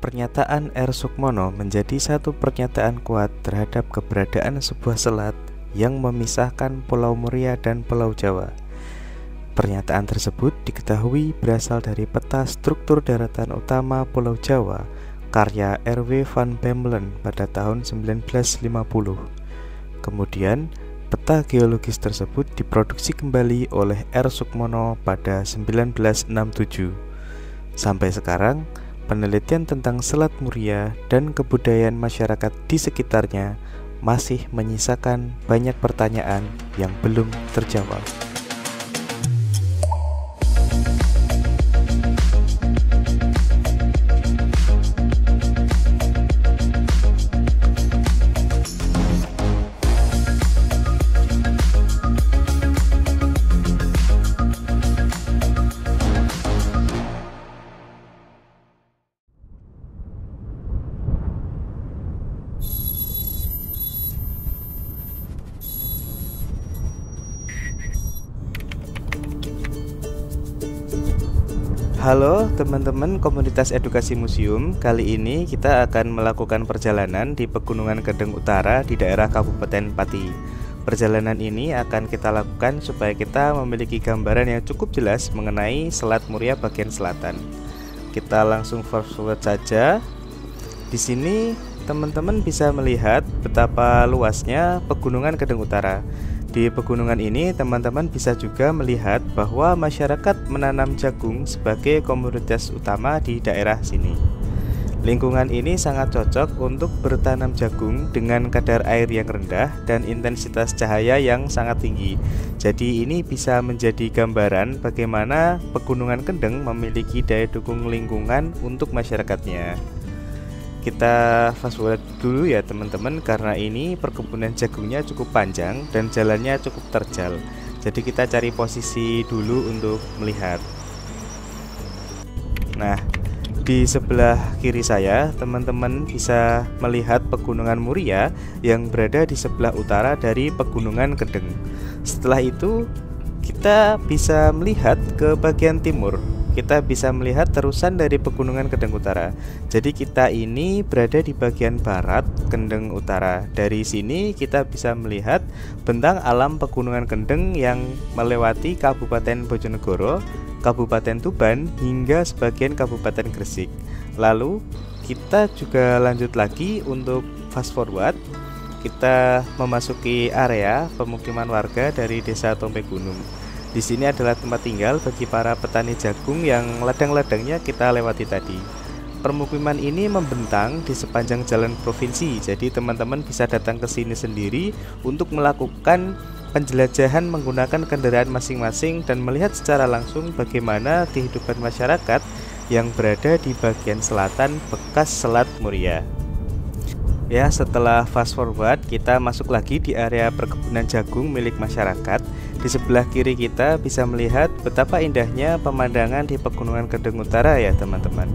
Pernyataan R. Sukmono menjadi satu pernyataan kuat terhadap keberadaan sebuah selat yang memisahkan Pulau Muria dan Pulau Jawa. Pernyataan tersebut diketahui berasal dari peta struktur daratan utama Pulau Jawa karya R.W. van Bemmelen pada tahun 1950. Kemudian, peta geologis tersebut diproduksi kembali oleh R. Sukmono pada 1967. Sampai sekarang, penelitian tentang Selat Muria dan kebudayaan masyarakat di sekitarnya masih menyisakan banyak pertanyaan yang belum terjawab. Halo teman-teman komunitas edukasi museum. Kali ini kita akan melakukan perjalanan di Pegunungan Kedeng Utara di daerah Kabupaten Pati. Perjalanan ini akan kita lakukan supaya kita memiliki gambaran yang cukup jelas mengenai Selat Muria bagian selatan. Kita langsung forward saja. Di sini teman-teman bisa melihat betapa luasnya Pegunungan Kedeng Utara di pegunungan ini, teman-teman bisa juga melihat bahwa masyarakat menanam jagung sebagai komoditas utama di daerah sini. Lingkungan ini sangat cocok untuk bertanam jagung dengan kadar air yang rendah dan intensitas cahaya yang sangat tinggi. Jadi ini bisa menjadi gambaran bagaimana Pegunungan Kendeng memiliki daya dukung lingkungan untuk masyarakatnya kita fast forward dulu ya teman-teman. Karena ini perkebunan jagungnya cukup panjang dan jalannya cukup terjal. Jadi kita cari posisi dulu untuk melihat. Nah di sebelah kiri saya teman-teman bisa melihat pegunungan Muria yang berada di sebelah utara dari pegunungan Kedeng setelah itu kita bisa melihat ke bagian timur kita bisa melihat terusan dari pegunungan Kendeng Utara. Jadi kita ini berada di bagian barat Kendeng Utara. Dari sini kita bisa melihat bentang alam pegunungan Kendeng yang melewati Kabupaten Bojonegoro, Kabupaten Tuban hingga sebagian Kabupaten Gresik. Lalu kita juga lanjut lagi untuk fast forward kita memasuki area pemukiman warga dari Desa Tompe Gunung. Di sini adalah tempat tinggal bagi para petani jagung yang ladang-ladangnya kita lewati tadi. Permukiman ini membentang di sepanjang jalan provinsi, jadi teman-teman bisa datang ke sini sendiri untuk melakukan penjelajahan menggunakan kendaraan masing-masing dan melihat secara langsung bagaimana kehidupan masyarakat yang berada di bagian selatan bekas Selat Muria. Ya, setelah fast forward, kita masuk lagi di area perkebunan jagung milik masyarakat. Di sebelah kiri kita bisa melihat betapa indahnya pemandangan di Pegunungan Kedeng Utara ya, teman-teman.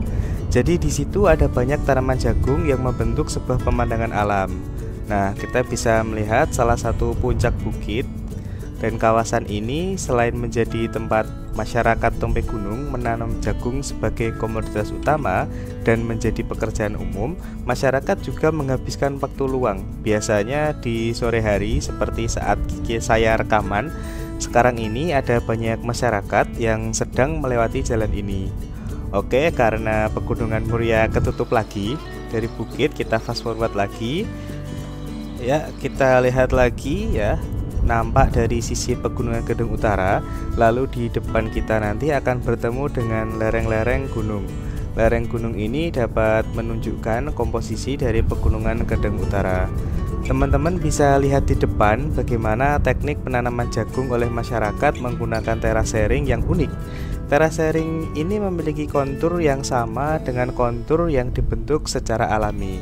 Jadi di situ ada banyak tanaman jagung yang membentuk sebuah pemandangan alam. Nah, kita bisa melihat salah satu puncak bukit dan kawasan ini selain menjadi tempat masyarakat Tompe Gunung menanam jagung sebagai komoditas utama dan menjadi pekerjaan umum, masyarakat juga menghabiskan waktu luang. Biasanya di sore hari seperti saat saya rekaman, sekarang ini ada banyak masyarakat yang sedang melewati jalan ini. Oke, karena pegunungan Muria ketutup lagi dari bukit, kita fast forward lagi. Ya, kita lihat lagi ya nampak dari sisi pegunungan Gedung Utara, lalu di depan kita nanti akan bertemu dengan lereng-lereng gunung. Lereng gunung ini dapat menunjukkan komposisi dari pegunungan Gedung Utara. Teman-teman bisa lihat di depan bagaimana teknik penanaman jagung oleh masyarakat menggunakan terasering yang unik. Terasering ini memiliki kontur yang sama dengan kontur yang dibentuk secara alami.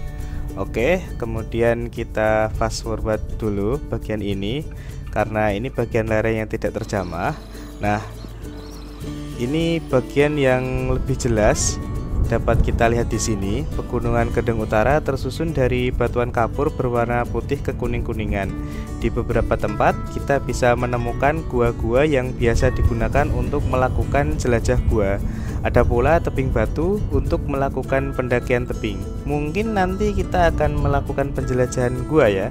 Oke, kemudian kita fast forward dulu bagian ini karena ini bagian lereng yang tidak terjamah. Nah, ini bagian yang lebih jelas dapat kita lihat di sini. Pegunungan Kedeng Utara tersusun dari batuan kapur berwarna putih kekuning-kuningan. Di beberapa tempat kita bisa menemukan gua-gua yang biasa digunakan untuk melakukan jelajah gua Ada pula tebing batu untuk melakukan pendakian tebing. Mungkin nanti kita akan melakukan penjelajahan gua ya.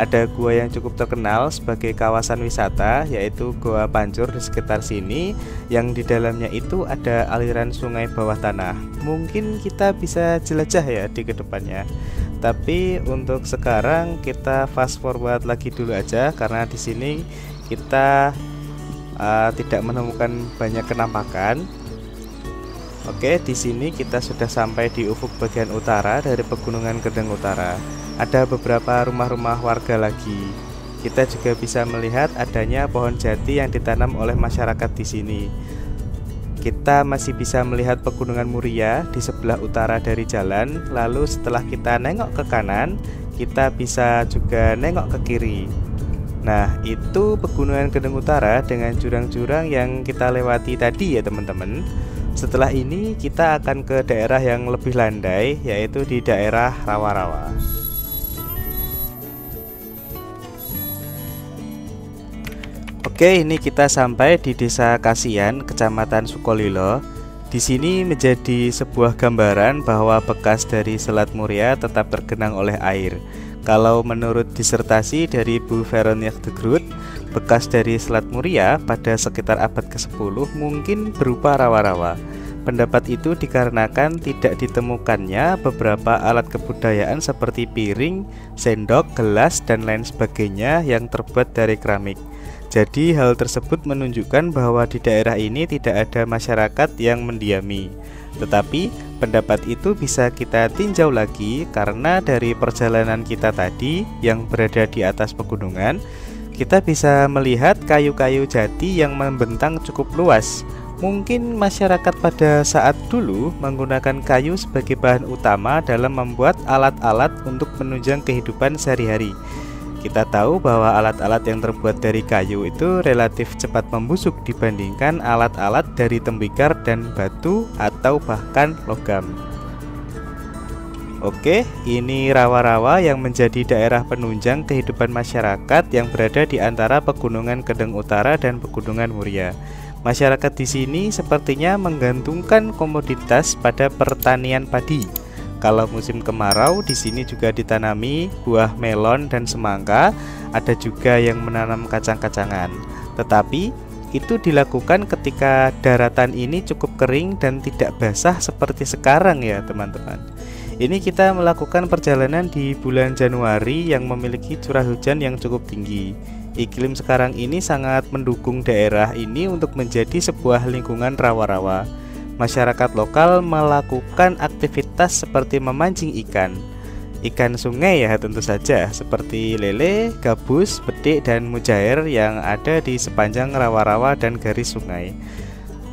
Ada gua yang cukup terkenal sebagai kawasan wisata yaitu Goa Pancur di sekitar sini yang di dalamnya itu ada aliran sungai bawah tanah. Mungkin kita bisa jelajah ya di ke depannya. Tapi untuk sekarang kita fast forward lagi dulu aja karena di sini kita uh, tidak menemukan banyak kenampakan. Oke, di sini kita sudah sampai di ufuk bagian utara dari Pegunungan Kedeng Utara. Ada beberapa rumah-rumah warga lagi. Kita juga bisa melihat adanya pohon jati yang ditanam oleh masyarakat di sini kita masih bisa melihat pegunungan Muria di sebelah utara dari jalan. Lalu setelah kita nengok ke kanan, kita bisa juga nengok ke kiri. Nah, itu pegunungan Gendeng Utara dengan jurang-jurang yang kita lewati tadi ya, teman-teman. Setelah ini kita akan ke daerah yang lebih landai yaitu di daerah Rawa-Rawa. Oke, ini kita sampai di Desa Kasian, Kecamatan Sukolilo. Di sini menjadi sebuah gambaran bahwa bekas dari Selat Muria tetap tergenang oleh air. Kalau menurut disertasi dari Bu Veronique de Groot, bekas dari Selat Muria pada sekitar abad ke-10 mungkin berupa rawa-rawa. Pendapat itu dikarenakan tidak ditemukannya beberapa alat kebudayaan seperti piring, sendok, gelas, dan lain sebagainya yang terbuat dari keramik. Jadi hal tersebut menunjukkan bahwa di daerah ini tidak ada masyarakat yang mendiami. Tetapi pendapat itu bisa kita tinjau lagi karena dari perjalanan kita tadi yang berada di atas pegunungan, kita bisa melihat kayu-kayu jati yang membentang cukup luas. Mungkin masyarakat pada saat dulu menggunakan kayu sebagai bahan utama dalam membuat alat-alat untuk menunjang kehidupan sehari-hari. Kita tahu bahwa alat-alat yang terbuat dari kayu itu relatif cepat membusuk dibandingkan alat-alat dari tembikar dan batu atau bahkan logam. Oke, ini rawa-rawa yang menjadi daerah penunjang kehidupan masyarakat yang berada di antara Pegunungan Kedeng Utara dan Pegunungan Muria. Masyarakat di sini sepertinya menggantungkan komoditas pada pertanian padi kalau musim kemarau di sini juga ditanami buah melon dan semangka, ada juga yang menanam kacang-kacangan. Tetapi itu dilakukan ketika daratan ini cukup kering dan tidak basah seperti sekarang ya, teman-teman. Ini kita melakukan perjalanan di bulan Januari yang memiliki curah hujan yang cukup tinggi. Iklim sekarang ini sangat mendukung daerah ini untuk menjadi sebuah lingkungan rawa-rawa masyarakat lokal melakukan aktivitas seperti memancing ikan. Ikan sungai ya tentu saja seperti lele, gabus, bedik dan mujair yang ada di sepanjang rawa-rawa dan garis sungai.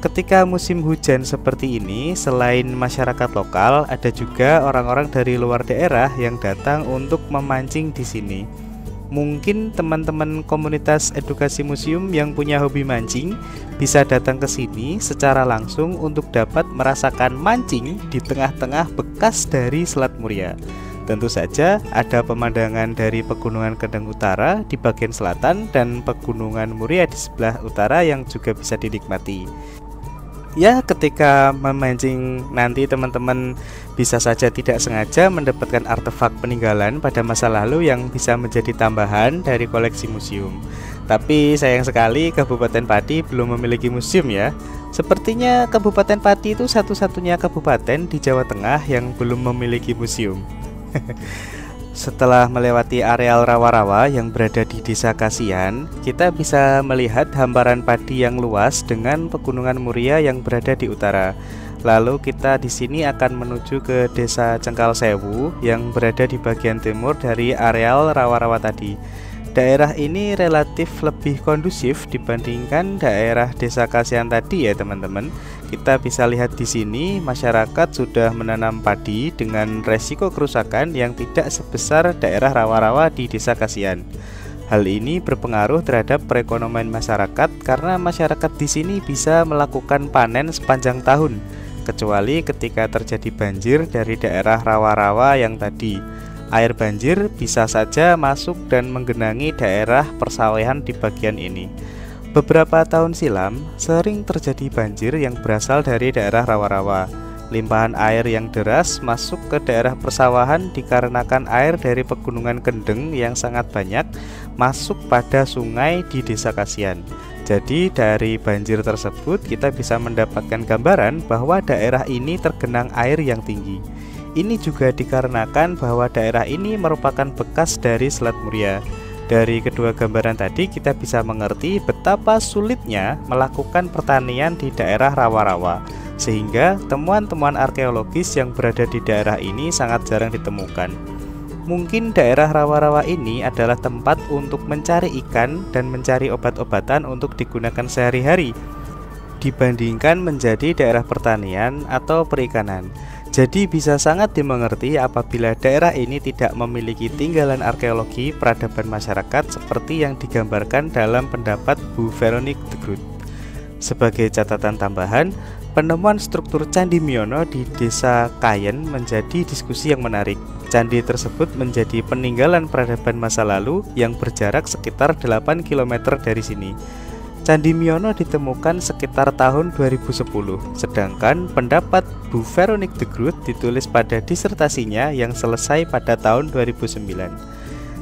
Ketika musim hujan seperti ini, selain masyarakat lokal, ada juga orang-orang dari luar daerah yang datang untuk memancing di sini. Mungkin teman-teman komunitas edukasi museum yang punya hobi mancing bisa datang ke sini secara langsung untuk dapat merasakan mancing di tengah-tengah bekas dari Selat Muria. Tentu saja ada pemandangan dari Pegunungan Kendeng Utara di bagian selatan dan Pegunungan Muria di sebelah utara yang juga bisa dinikmati ya ketika memancing nanti teman-teman bisa saja tidak sengaja mendapatkan artefak peninggalan pada masa lalu yang bisa menjadi tambahan dari koleksi museum. Tapi sayang sekali Kabupaten Pati belum memiliki museum ya. Sepertinya Kabupaten Pati itu satu-satunya kabupaten di Jawa Tengah yang belum memiliki museum. Setelah melewati areal rawa-rawa yang berada di Desa Kasian, kita bisa melihat hamparan padi yang luas dengan pegunungan Muria yang berada di utara. Lalu kita di sini akan menuju ke Desa Cengkal Sewu yang berada di bagian timur dari areal rawa-rawa tadi. Daerah ini relatif lebih kondusif dibandingkan daerah Desa Kasian tadi ya teman-teman kita bisa lihat di sini masyarakat sudah menanam padi dengan resiko kerusakan yang tidak sebesar daerah rawa-rawa di desa Kasian. Hal ini berpengaruh terhadap perekonomian masyarakat karena masyarakat di sini bisa melakukan panen sepanjang tahun, kecuali ketika terjadi banjir dari daerah rawa-rawa yang tadi. Air banjir bisa saja masuk dan menggenangi daerah persawahan di bagian ini. Beberapa tahun silam, sering terjadi banjir yang berasal dari daerah rawa-rawa. Limpahan air yang deras masuk ke daerah persawahan dikarenakan air dari pegunungan Kendeng yang sangat banyak masuk pada sungai di Desa Kasian. Jadi dari banjir tersebut kita bisa mendapatkan gambaran bahwa daerah ini tergenang air yang tinggi. Ini juga dikarenakan bahwa daerah ini merupakan bekas dari Selat Muria. Dari kedua gambaran tadi kita bisa mengerti betapa sulitnya melakukan pertanian di daerah rawa-rawa sehingga temuan-temuan arkeologis yang berada di daerah ini sangat jarang ditemukan. Mungkin daerah rawa-rawa ini adalah tempat untuk mencari ikan dan mencari obat-obatan untuk digunakan sehari-hari dibandingkan menjadi daerah pertanian atau perikanan. Jadi bisa sangat dimengerti apabila daerah ini tidak memiliki tinggalan arkeologi peradaban masyarakat seperti yang digambarkan dalam pendapat Bu Veronique de Groot. Sebagai catatan tambahan, penemuan struktur Candi Miono di Desa Kayen menjadi diskusi yang menarik. Candi tersebut menjadi peninggalan peradaban masa lalu yang berjarak sekitar 8 km dari sini. Candi Miono ditemukan sekitar tahun 2010, sedangkan pendapat Bu Veronique de Groot ditulis pada disertasinya yang selesai pada tahun 2009.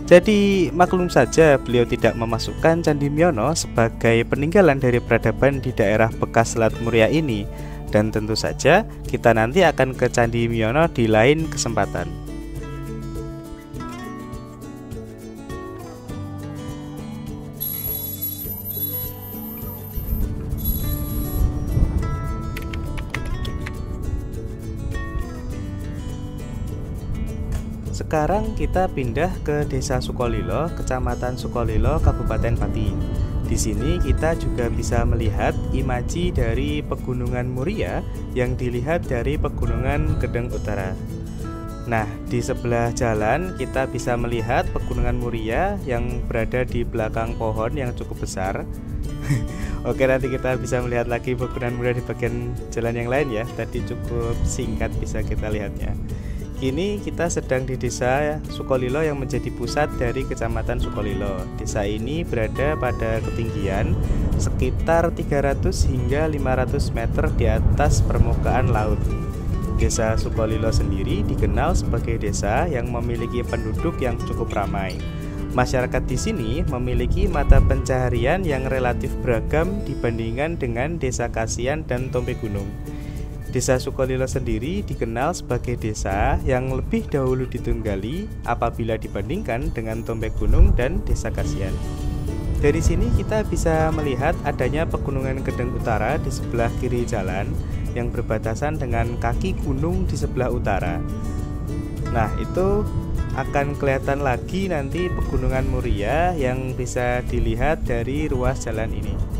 Jadi maklum saja beliau tidak memasukkan Candi Miono sebagai peninggalan dari peradaban di daerah bekas Selat Muria ini dan tentu saja kita nanti akan ke Candi Miono di lain kesempatan. Sekarang kita pindah ke Desa Sukolilo, Kecamatan Sukolilo, Kabupaten Pati. Di sini kita juga bisa melihat imaji dari Pegunungan Muria yang dilihat dari Pegunungan Gedeng Utara. Nah, di sebelah jalan kita bisa melihat Pegunungan Muria yang berada di belakang pohon yang cukup besar. Oke, nanti kita bisa melihat lagi Pegunungan Muria di bagian jalan yang lain ya. Tadi cukup singkat bisa kita lihatnya. Kini kita sedang di desa Sukolilo yang menjadi pusat dari kecamatan Sukolilo. Desa ini berada pada ketinggian sekitar 300 hingga 500 meter di atas permukaan laut. Desa Sukolilo sendiri dikenal sebagai desa yang memiliki penduduk yang cukup ramai. Masyarakat di sini memiliki mata pencaharian yang relatif beragam dibandingkan dengan desa Kasian dan Tompe Gunung. Desa Sukolilo sendiri dikenal sebagai desa yang lebih dahulu ditunggali apabila dibandingkan dengan Tombek Gunung dan Desa Kasian. Dari sini kita bisa melihat adanya pegunungan Gedeng Utara di sebelah kiri jalan yang berbatasan dengan kaki gunung di sebelah utara. Nah, itu akan kelihatan lagi nanti pegunungan Muria yang bisa dilihat dari ruas jalan ini.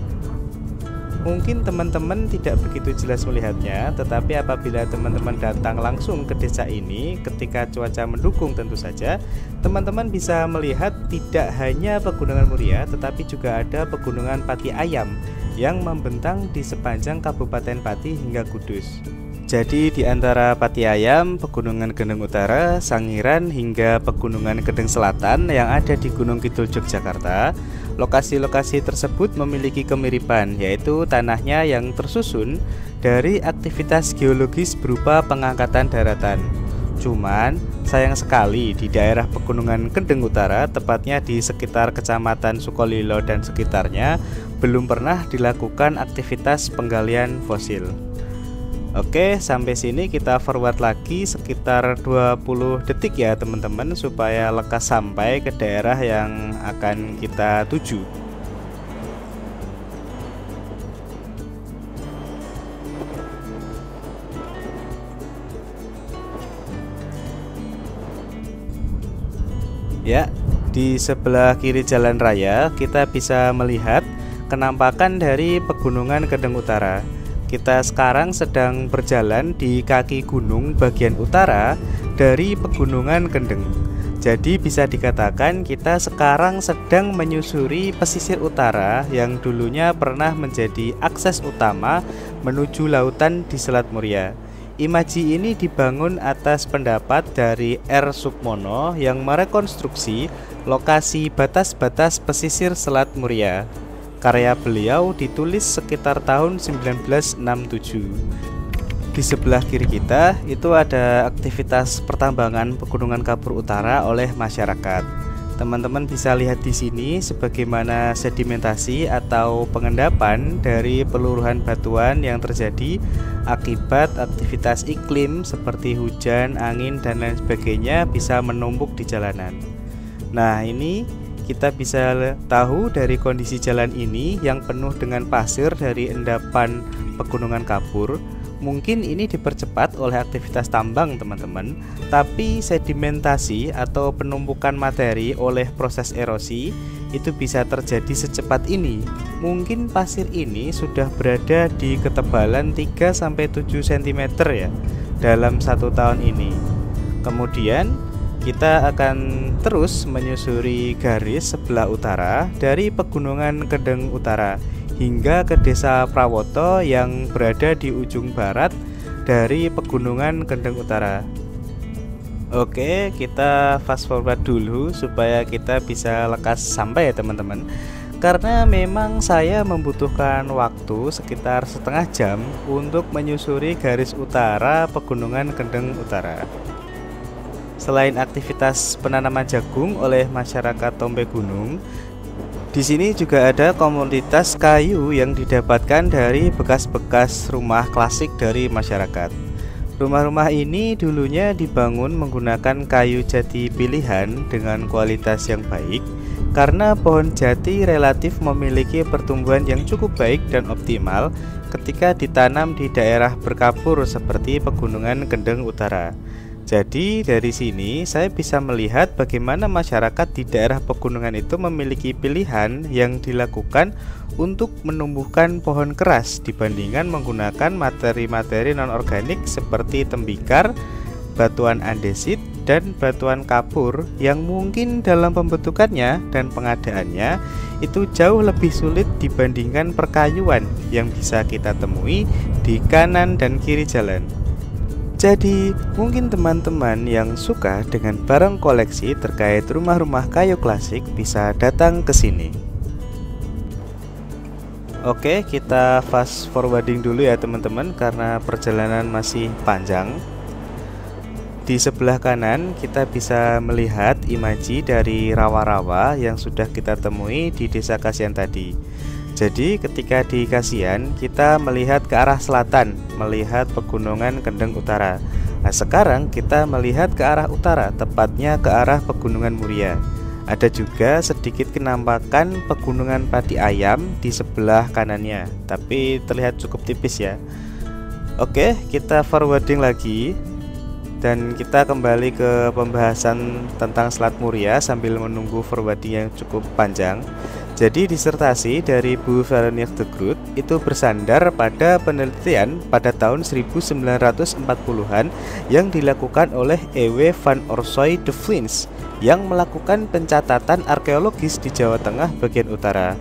Mungkin teman-teman tidak begitu jelas melihatnya, tetapi apabila teman-teman datang langsung ke desa ini ketika cuaca mendukung tentu saja, teman-teman bisa melihat tidak hanya pegunungan Muria, tetapi juga ada pegunungan Pati Ayam yang membentang di sepanjang Kabupaten Pati hingga Kudus. Jadi di antara Pati Ayam, Pegunungan Gendeng Utara, Sangiran hingga Pegunungan Gendeng Selatan yang ada di Gunung Kidul Yogyakarta Lokasi-lokasi tersebut memiliki kemiripan, yaitu tanahnya yang tersusun dari aktivitas geologis berupa pengangkatan daratan. Cuman, sayang sekali di daerah Pegunungan Kendeng Utara, tepatnya di sekitar Kecamatan Sukolilo dan sekitarnya, belum pernah dilakukan aktivitas penggalian fosil. Oke, sampai sini kita forward lagi sekitar 20 detik ya teman-teman supaya lekas sampai ke daerah yang akan kita tuju. Ya, di sebelah kiri jalan raya kita bisa melihat kenampakan dari Pegunungan Kedeng Utara. Kita sekarang sedang berjalan di kaki gunung bagian utara dari Pegunungan Kendeng. Jadi bisa dikatakan kita sekarang sedang menyusuri pesisir utara yang dulunya pernah menjadi akses utama menuju lautan di Selat Muria. Imaji ini dibangun atas pendapat dari R. Sukmono yang merekonstruksi lokasi batas-batas pesisir Selat Muria. Karya beliau ditulis sekitar tahun 1967 di sebelah kiri kita itu ada aktivitas pertambangan Pegunungan Kapur Utara oleh masyarakat. Teman-teman bisa lihat di sini sebagaimana sedimentasi atau pengendapan dari peluruhan batuan yang terjadi akibat aktivitas iklim seperti hujan, angin, dan lain sebagainya bisa menumpuk di jalanan. Nah, ini kita bisa tahu dari kondisi jalan ini yang penuh dengan pasir dari endapan Pegunungan Kapur. Mungkin ini dipercepat oleh aktivitas tambang teman-teman. Tapi sedimentasi atau penumpukan materi oleh proses erosi Itu bisa terjadi secepat ini. Mungkin pasir ini sudah berada di ketebalan 3-7 cm ya Dalam satu tahun ini. Kemudian kita akan terus menyusuri garis sebelah utara dari Pegunungan Kedeng Utara hingga ke desa Prawoto yang berada di ujung barat dari pegunungan Kendeng Utara. Oke, kita fast forward dulu supaya kita bisa lekas sampai ya teman-teman. Karena memang saya membutuhkan waktu sekitar setengah jam untuk menyusuri garis utara pegunungan Kendeng Utara. Selain aktivitas penanaman jagung oleh masyarakat Tombe Gunung, di sini juga ada komunitas kayu yang didapatkan dari bekas-bekas rumah klasik dari masyarakat. Rumah-rumah ini dulunya dibangun menggunakan kayu jati pilihan dengan kualitas yang baik karena pohon jati relatif memiliki pertumbuhan yang cukup baik dan optimal ketika ditanam di daerah berkapur seperti Pegunungan Kendeng Utara. Jadi dari sini saya bisa melihat bagaimana masyarakat di daerah pegunungan itu memiliki pilihan yang dilakukan untuk menumbuhkan pohon keras dibandingkan menggunakan materi-materi non-organik seperti tembikar, batuan andesit, dan batuan kapur yang mungkin dalam pembentukannya dan pengadaannya itu jauh lebih sulit dibandingkan perkayuan yang bisa kita temui di kanan dan kiri jalan. Jadi, mungkin teman-teman yang suka dengan barang koleksi terkait rumah-rumah kayu klasik bisa datang ke sini. Oke, kita fast forwarding dulu ya teman-teman karena perjalanan masih panjang. Di sebelah kanan kita bisa melihat imaji dari rawa-rawa yang sudah kita temui di Desa Kasian tadi. Jadi ketika di Kasian kita melihat ke arah selatan, melihat pegunungan Kendeng Utara. Nah, sekarang kita melihat ke arah utara, tepatnya ke arah pegunungan Muria. Ada juga sedikit kenampakan pegunungan Padi Ayam di sebelah kanannya, tapi terlihat cukup tipis ya. Oke, kita forwarding lagi dan kita kembali ke pembahasan tentang Selat Muria sambil menunggu forwarding yang cukup panjang. Jadi disertasi dari Bu Veronique de Groot itu bersandar pada penelitian pada tahun 1940-an yang dilakukan oleh Ewe van Orsoy de Vlins yang melakukan pencatatan arkeologis di Jawa Tengah bagian utara.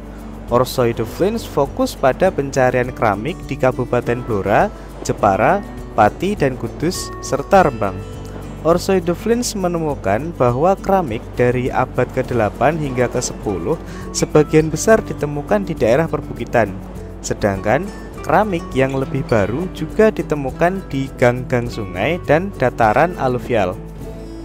Orsoy de Vlins fokus pada pencarian keramik di Kabupaten Blora, Jepara, Pati, dan Kudus, serta Rembang. Orsoy de menemukan bahwa keramik dari abad ke-8 hingga ke-10 sebagian besar ditemukan di daerah perbukitan. Sedangkan keramik yang lebih baru juga ditemukan di gang-gang sungai dan dataran aluvial.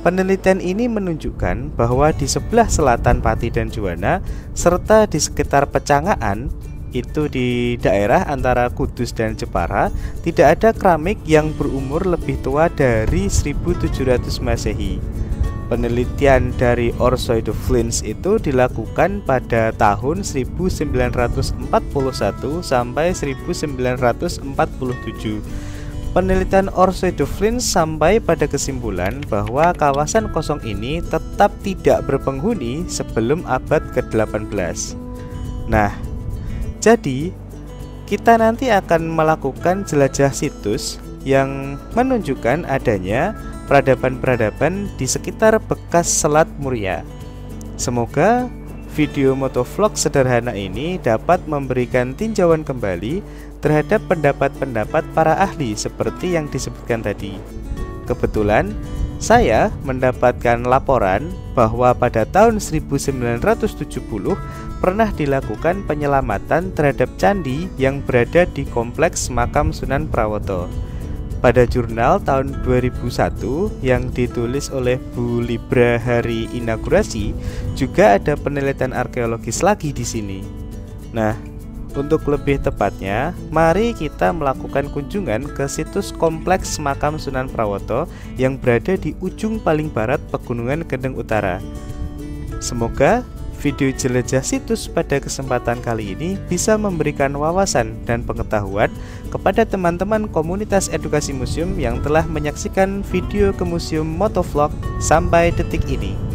Penelitian ini menunjukkan bahwa di sebelah selatan Pati dan Juwana serta di sekitar Pecangaan itu di daerah antara Kudus dan Jepara tidak ada keramik yang berumur lebih tua dari 1700 Masehi. Penelitian dari Orsoy de Flins itu dilakukan pada tahun 1941 sampai 1947. Penelitian Orsoy de Flins sampai pada kesimpulan bahwa kawasan kosong ini tetap tidak berpenghuni sebelum abad ke-18. Nah, jadi, kita nanti akan melakukan jelajah situs yang menunjukkan adanya peradaban-peradaban di sekitar bekas Selat Muria. Semoga video motovlog sederhana ini dapat memberikan tinjauan kembali terhadap pendapat-pendapat para ahli seperti yang disebutkan tadi. Kebetulan Saya mendapatkan laporan bahwa pada tahun 1970 pernah dilakukan penyelamatan terhadap candi yang berada di kompleks makam Sunan Prawoto. Pada jurnal tahun 2001 yang ditulis oleh Bu Libra hari inaugurasi juga ada penelitian arkeologis lagi di sini. Nah, untuk lebih tepatnya, mari kita melakukan kunjungan ke situs kompleks makam Sunan Prawoto yang berada di ujung paling barat Pegunungan Kendeng Utara. Semoga video jelajah situs pada kesempatan kali ini bisa memberikan wawasan dan pengetahuan kepada teman-teman komunitas edukasi museum yang telah menyaksikan video ke museum motovlog sampai detik ini.